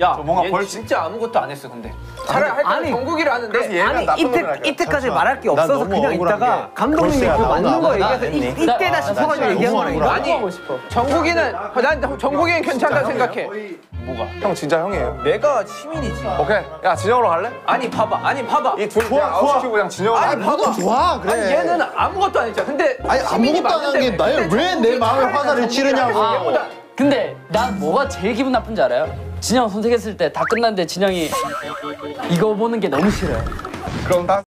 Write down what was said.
야, 뭔가 얘 벌칙- 진짜 아무것도 안 했어 근데. 차라리 할 거면 아니, 정국이라 하는데. 아니 놈이라 이때 할게요. 이때까지 말할 게 난 없어서 너무 그냥 억울한 있다가 게 감독님이 벌써야 그 나오나 맞는 거 얘기해서 이, 했니? 이때다 싶어가지고 진짜 얘기한 너무 거니까. 억울하다. 아니, 정국이는 난 정국이는 괜찮다 생각해. 형 진짜 형이에요. 내가 시민이지. 오케이. 야 진영으로 갈래? 아니 봐봐, 아니 봐봐. 이 둘 그냥 아웃시키고 그냥 진영으로 아니 갈래? 봐봐. 좋아 그래. 아니 얘는 아무것도 안 했잖아. 근데 아니 시민이 아무것도 안한게 맞는데 나를 근데 왜 내 정국이 마음에 화살을 정국이랑 치느냐고. 얘보다 근데 난 뭐가 제일 기분 나쁜지 알아요? 진영 선택했을 때 다 끝났는데 진영이 이거 보는 게 너무 싫어요. 그럼 다